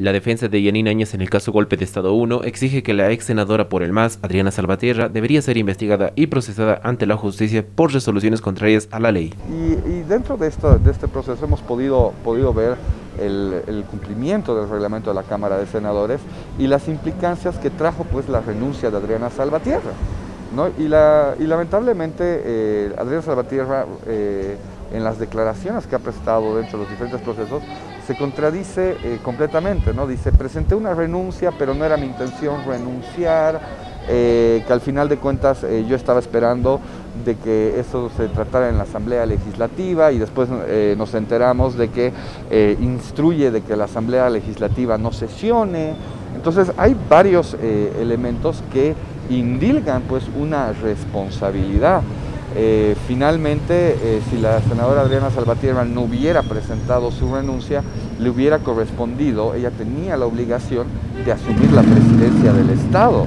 La defensa de Yanina Áñez en el caso Golpe de Estado 1 exige que la ex senadora por el MAS, Adriana Salvatierra, debería ser investigada y procesada ante la justicia por resoluciones contrarias a la ley. Y, dentro de, este proceso hemos podido, ver el, cumplimiento del reglamento de la Cámara de Senadores y las implicancias que trajo pues, la renuncia de Adriana Salvatierra. ¿No? Y, la, y lamentablemente eh, Adriana Salvatierra eh, en las declaraciones que ha prestado dentro de los diferentes procesos se contradice eh, completamente, ¿no? Dice, presenté una renuncia, pero no era mi intención renunciar, eh, que al final de cuentas yo estaba esperando de que eso se tratara en la Asamblea Legislativa y después nos enteramos de que instruye de que la Asamblea Legislativa no sesione. Entonces hay varios elementos que indilgan pues una responsabilidad. Eh, finalmente, eh, si la senadora Adriana Salvatierra no hubiera presentado su renuncia, le hubiera correspondido, ella tenía la obligación de asumir la presidencia del Estado.